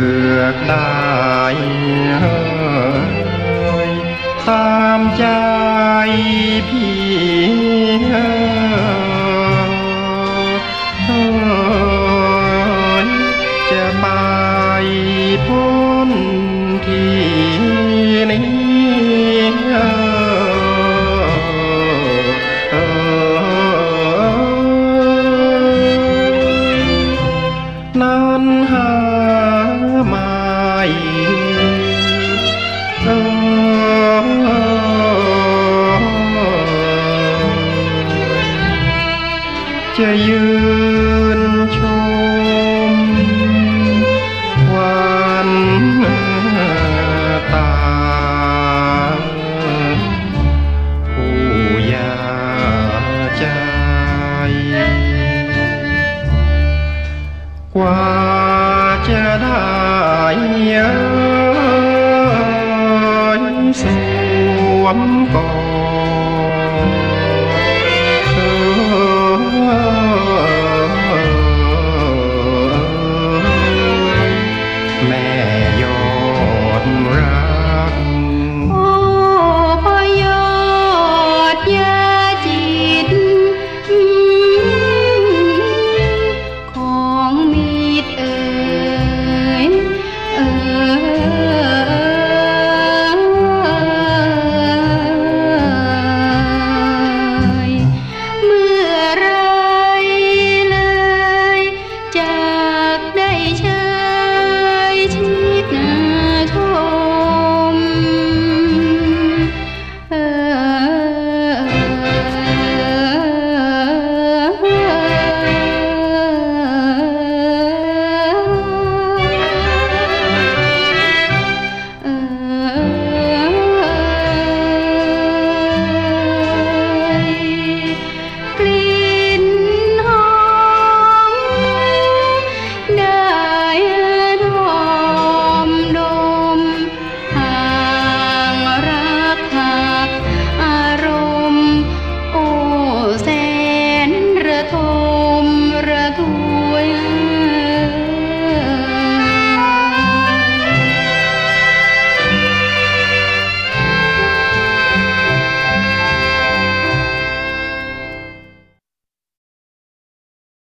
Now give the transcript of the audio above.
được đại ơi tam cha จะยืนชม วันตา ผู้ยาใจ กว่าจะได้เย้ยสวมกอด